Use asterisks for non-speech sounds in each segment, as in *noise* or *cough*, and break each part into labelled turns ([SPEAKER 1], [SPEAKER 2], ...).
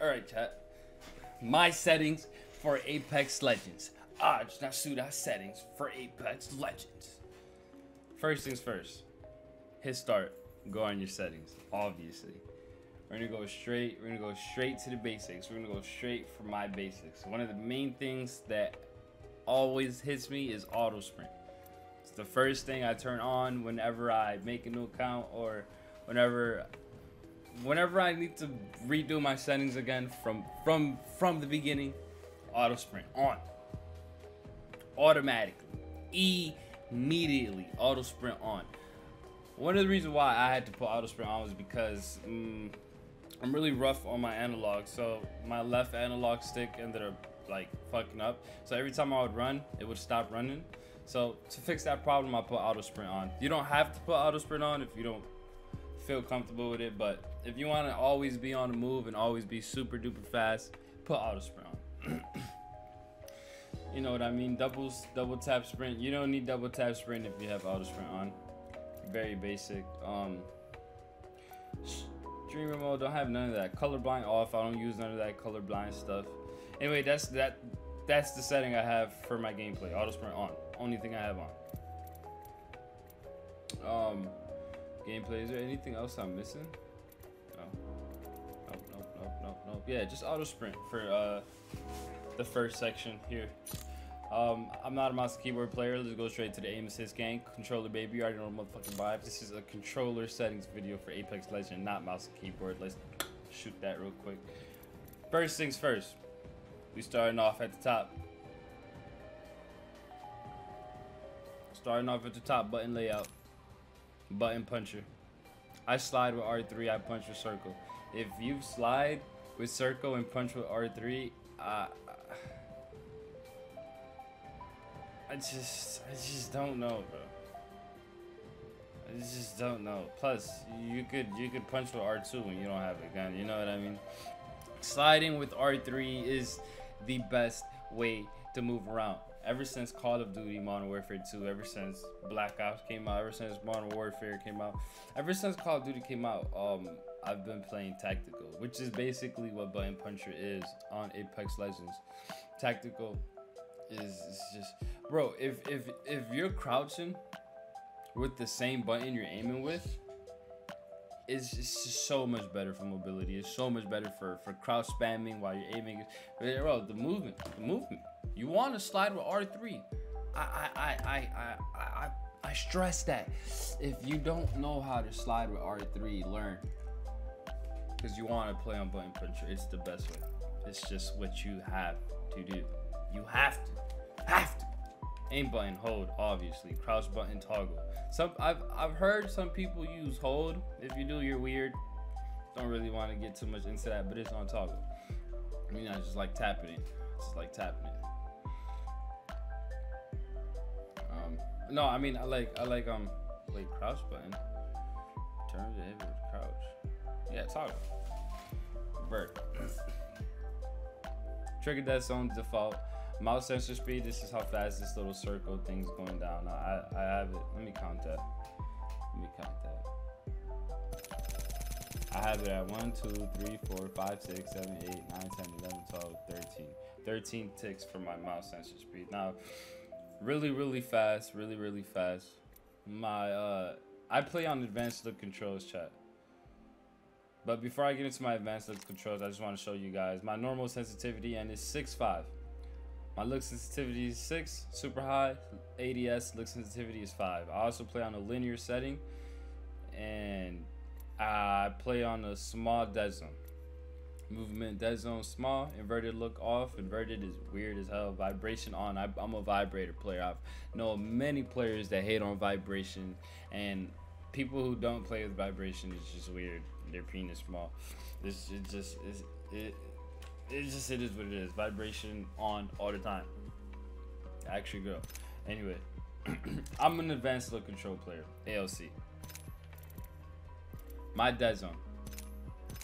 [SPEAKER 1] All right, chat. My settings for Apex Legends. Ah, not suit our settings for Apex Legends. First things first. Hit start. Go on your settings. Obviously. We're gonna go straight. We're gonna go straight to the basics. We're gonna go straight for my basics. One of the main things that always hits me is auto sprint. It's the first thing I turn on whenever I make a new account or whenever whenever I need to redo my settings again from from from the beginning. Auto sprint on. Automatically. Immediately. Auto sprint on. One of the reasons why I had to put auto sprint on was because um, I'm really rough on my analog. So my left analog stick ended up like fucking up. So every time I would run, it would stop running. So to fix that problem, I put auto sprint on. You don't have to put auto sprint on if you don't feel comfortable with it, but if you want to always be on the move and always be super duper fast, put auto sprint on. *clears throat* you know what I mean? Double double tap sprint. You don't need double tap sprint if you have auto sprint on. Very basic. Um, streamer mode don't have none of that. Colorblind off. I don't use none of that colorblind stuff. Anyway, that's that. That's the setting I have for my gameplay. Auto sprint on. Only thing I have on. Um, gameplay. Is there anything else I'm missing? No. Nope. Nope. Nope. Nope. Nope. Yeah, just auto sprint for uh the first section here. Um, I'm not a mouse and keyboard player. Let's go straight to the aim assist gang. Controller baby, you already know the motherfucking vibes. This is a controller settings video for Apex Legend, not mouse and keyboard. Let's shoot that real quick. First things first. We starting off at the top. Starting off at the top, button layout. Button puncher. I slide with R3, I punch with circle. If you slide with circle and punch with R3, uh, I just, I just don't know, bro. I just don't know. Plus, you could, you could punch with R2 when you don't have a gun. You know what I mean? Sliding with R3 is the best way to move around. Ever since Call of Duty Modern Warfare 2, ever since Black Ops came out, ever since Modern Warfare came out, ever since Call of Duty came out, um, I've been playing tactical, which is basically what Button Puncher is on Apex Legends. Tactical is, is just, bro. If if if you're crouching with the same button you're aiming with, it's, just so much better for mobility. It's so much better for for crouch spamming while you're aiming. Bro, the movement, the movement. You want to slide with R3. I I I I I I, stress that. If you don't know how to slide with R3, learn. Because you want to play on button puncher. It's the best way. It's just what you have to do. You have to. Have to. Aim button, hold, obviously. Crouch button, toggle. Some I've I've heard some people use hold. If you do, you're weird. Don't really want to get too much into that, but it's on toggle. I mean, I just like tapping it. Just like tapping it. No, I mean I like I like um wait crouch button. Turn inward crouch. Yeah, toggle. Vert. *clears throat* Trigger dead zone default. Mouse sensor speed. This is how fast this little circle thing's going down. I I have it. Let me count that. Let me count that. I have it at 1, 2, 3, 4, 5, 6, 7, 8, 9, 10, 11, 12, 13. 13 ticks for my mouse sensor speed. Now, really, really fast, really, really fast. My, uh, I play on advanced look controls chat. But before I get into my advanced look controls, I just want to show you guys my normal sensitivity and it's 6.5. My look sensitivity is 6, super high. ADS look sensitivity is 5. I also play on a linear setting and I play on a small zone. Movement dead zone small, inverted look off. Inverted is weird as hell. Vibration on. I, am a vibrator player. I know many players that hate on vibration, and people who don't play with vibration is just weird. Their penis small. It's it just it's, it it just it is what it is. Vibration on all the time. Actually, go. Anyway, *clears throat* I'm an advanced look control player. ALC. My dead zone.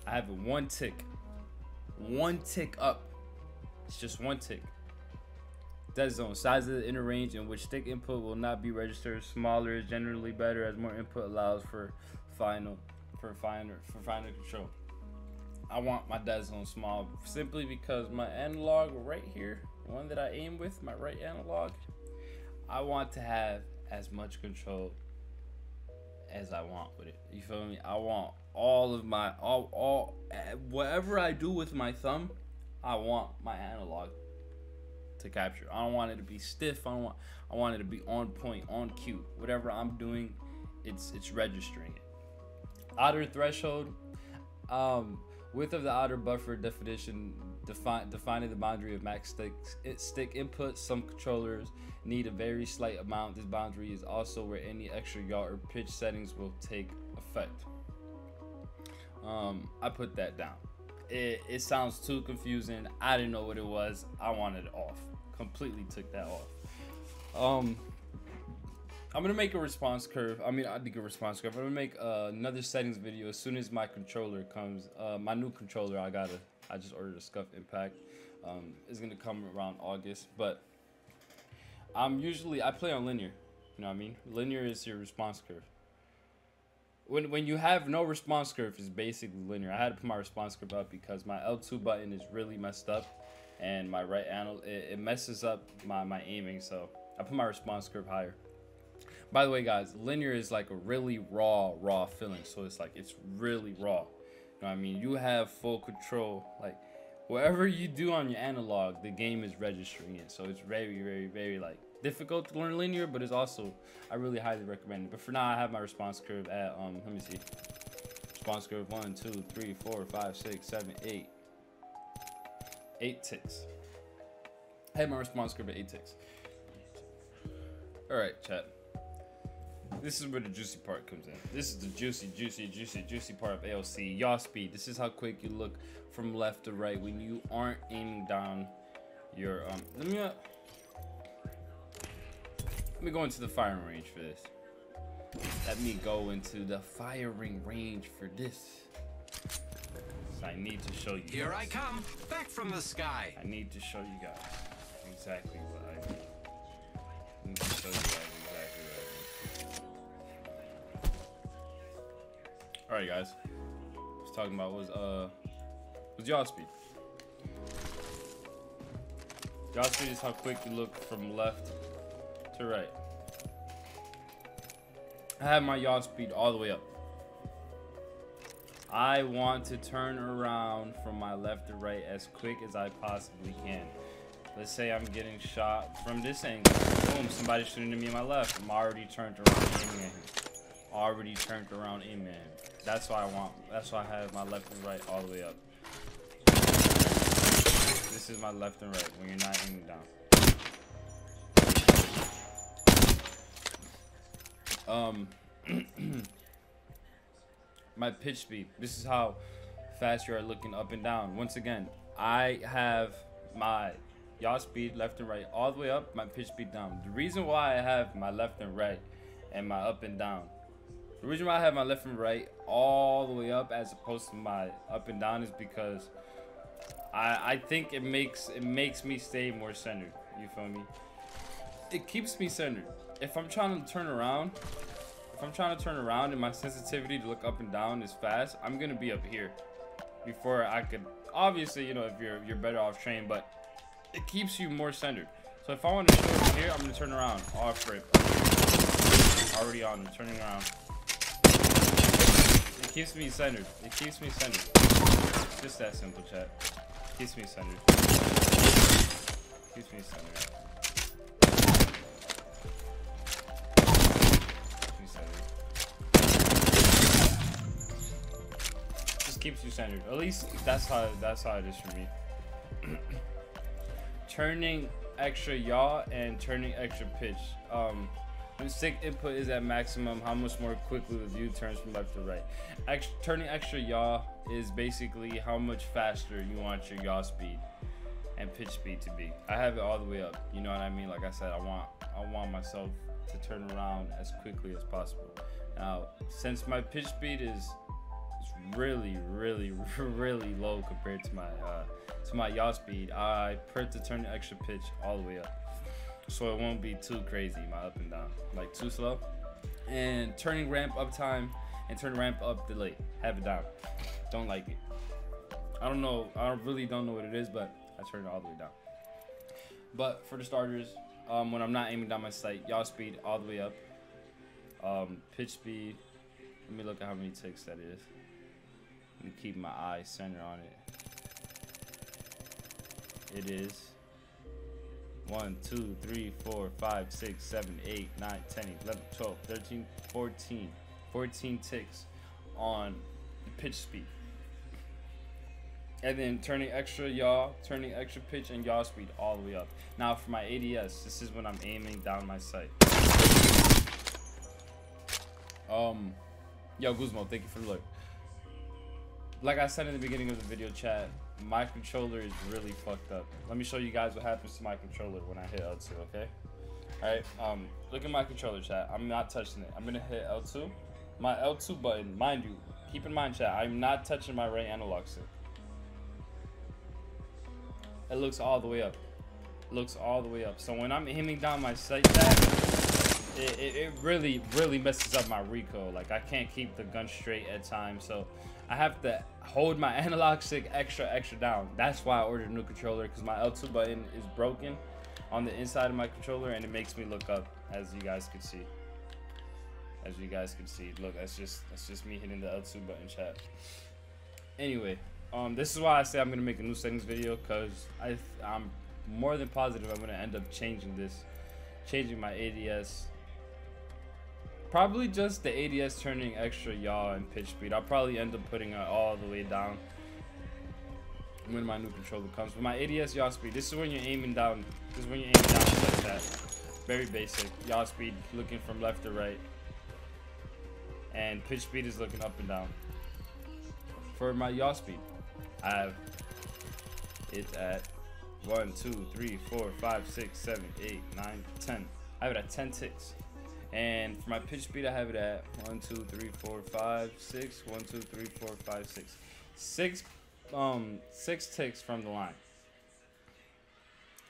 [SPEAKER 1] I have one tick. One tick up. It's just one tick. Dead zone. Size of the inner range in which stick input will not be registered. Smaller is generally better as more input allows for final for finer for finer control. I want my dead zone small simply because my analog right here, the one that I aim with, my right analog, I want to have as much control as I want with it. You feel me? I want all of my all all whatever I do with my thumb, I want my analog to capture. I don't want it to be stiff. I don't want I want it to be on point, on cue. Whatever I'm doing, it's it's registering it. Outer threshold, um, width of the outer buffer definition define, defining the boundary of max stick, stick input. Some controllers need a very slight amount. This boundary is also where any extra yaw or pitch settings will take effect. Um, I put that down. It, it sounds too confusing. I didn't know what it was. I wanted it off. Completely took that off. Um, I'm gonna make a response curve. I mean, I think a response curve. I'm gonna make uh, another settings video as soon as my controller comes. Uh, my new controller, I gotta. I just ordered a Scuff Impact. Um, is gonna come around August, but I'm usually I play on linear. You know what I mean? Linear is your response curve. When when you have no response curve, it's basically linear. I had to put my response curve up because my L2 button is really messed up, and my right angle it, it messes up my my aiming. So I put my response curve higher. By the way, guys, linear is like a really raw, raw feeling. So it's like it's really raw. Know what I mean? You have full control. Like whatever you do on your analog, the game is registering it. So it's very, very, very like difficult to learn linear, but it's also I really highly recommend it. But for now, I have my response curve at um. Let me see. Response curve one, two, three, four, five, six, seven, eight. Eight ticks. I have my response curve at eight ticks. All right, chat. This is where the juicy part comes in. This is the juicy, juicy, juicy, juicy part of ALC. Yaw speed. This is how quick you look from left to right when you aren't aiming down your um. Let me uh, let me go into the firing range for this. Let me go into the firing range for this. I need to show you.
[SPEAKER 2] Here guys. I come, back from the sky.
[SPEAKER 1] I need to show you guys exactly what Alright guys. I was talking about was uh was yaw speed. Yaw speed is how quick you look from left to right. I have my yaw speed all the way up. I want to turn around from my left to right as quick as I possibly can. Let's say I'm getting shot from this angle. Boom, somebody's shooting at me in my left. I'm already turned around aiming at him. Already turned around at him. That's why I want. That's why I have my left and right all the way up. This is my left and right when you're not aiming down. Um, *clears throat* my pitch speed. This is how fast you are looking up and down. Once again, I have my yaw speed left and right all the way up, my pitch speed down. The reason why I have my left and right and my up and down the reason why I have my left and right all the way up as opposed to my up and down is because I I think it makes it makes me stay more centered. You feel me? It keeps me centered. If I'm trying to turn around, if I'm trying to turn around and my sensitivity to look up and down is fast, I'm gonna be up here before I could. Obviously, you know, if you're you're better off trained, but it keeps you more centered. So if I want to show here, I'm gonna turn around off rip. Already on, turning around keeps me centered. It keeps me centered. Just that simple, chat. It keeps me centered. Keeps me centered. Keeps me centered. Just keeps you centered. At least that's how that's how it is for me. *clears throat* turning extra yaw and turning extra pitch. Um, when stick input is at maximum, how much more quickly the view turns from left to right. Turning extra yaw is basically how much faster you want your yaw speed and pitch speed to be. I have it all the way up. You know what I mean? Like I said, I want I want myself to turn around as quickly as possible. Now, since my pitch speed is really, really, *laughs* really low compared to my uh, to my yaw speed, I put to turn the extra pitch all the way up so it won't be too crazy my up and down like too slow and turning ramp up time and turn ramp up delay have it down don't like it I don't know. I really don't know what it is, but I turn it all the way down. But for the starters, um, when I'm not aiming down my sight, yaw speed all the way up. Um, pitch speed. Let me look at how many ticks that is. Let me keep my eye center on it. It is 1, 2, 3, 4, 5, 6, 7, 8, 9, 10, 11, 12, 13, 14. 14 ticks on the pitch speed. And then turning extra yaw, turning extra pitch and yaw speed all the way up. Now for my ADS, this is when I'm aiming down my sight. Um, yo Guzmo, thank you for the look. Like I said in the beginning of the video chat, my controller is really fucked up. Let me show you guys what happens to my controller when I hit L2, okay? Alright, um, look at my controller chat. I'm not touching it. I'm gonna hit L2. My L2 button, mind you, keep in mind chat, I'm not touching my right analog stick. It looks all the way up. It looks all the way up. So when I'm aiming down my sight chat, it, it, it really, really messes up my recoil. Like I can't keep the gun straight at times. So I have to hold my *laughs* analog stick extra, extra down. That's why I ordered a new controller because my L2 button is broken on the inside of my controller and it makes me look up as you guys can see. As you guys can see. Look, that's just that's just me hitting the L2 button chat. Anyway, um, this is why I say I'm gonna make a new settings video because I I'm more than positive I'm gonna end up changing this, changing my ADS. Probably just the ADS turning extra yaw and pitch speed. I'll probably end up putting it all the way down when my new controller comes. But my ADS yaw speed, this is when you're aiming down. This is when you're aiming down like that. Very basic. Yaw speed looking from left to right. And pitch speed is looking up and down. For my yaw speed, I have it at 1, 2, 3, 4, 5, 6, 7, 8, 9, 10. I have it at 10 ticks. And for my pitch speed, I have it at 1, 2, 3, 4, 5, 6, 1, 2, 3, 4, 5, 6. Six, um, six ticks from the line.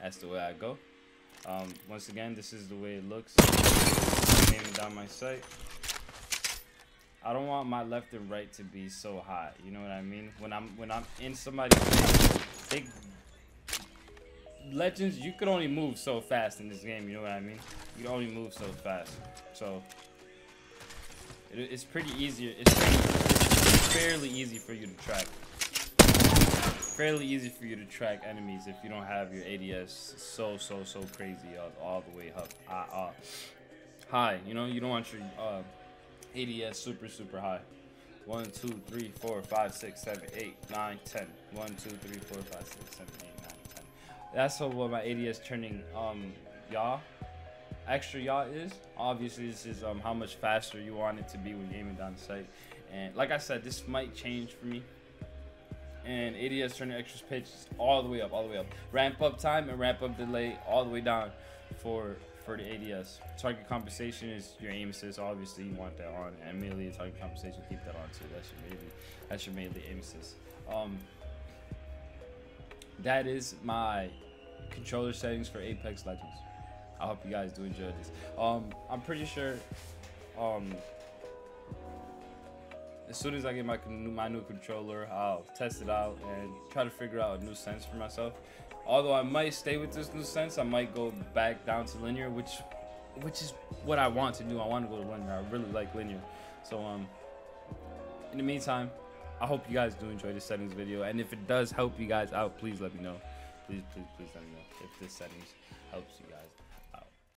[SPEAKER 1] That's the way I go. Um, once again, this is the way it looks. Aiming down my sight. I don't want my left and right to be so high. You know what I mean? When I'm when I'm in somebody's big legends, you could only move so fast in this game. You know what I mean? You only move so fast. So it, it's pretty easy. It's, it's fairly easy for you to track. Fairly easy for you to track enemies if you don't have your ADS so so so crazy all, all the way up uh, uh, high. You know you don't want your uh, ADS super, super high. 1, 2, 3, 4, 5, 6, 7, 8, 9, 10. 1, 2, 3, 4, 5, 6, 7, 8, 9, 10. That's what my ADS turning um yaw, extra yaw is. Obviously, this is um how much faster you want it to be when aiming down sight. And like I said, this might change for me. And ADS turning extra pitch all the way up, all the way up. Ramp up time and ramp up delay all the way down for for the ADS. Target compensation is your aim assist. Obviously, you want that on, and melee target compensation, keep that on too. That's your melee. That's your melee aim assist. Um, that is my controller settings for Apex Legends. I hope you guys do enjoy this. Um, I'm pretty sure. Um, as soon as I get my my new controller, I'll test it out and try to figure out a new sense for myself. Although I might stay with this new sense, I might go back down to linear, which which is what I want to do. I want to go to linear. I really like linear. So um in the meantime, I hope you guys do enjoy this settings video. And if it does help you guys out, please let me know. Please, please, please let me know if this settings helps you guys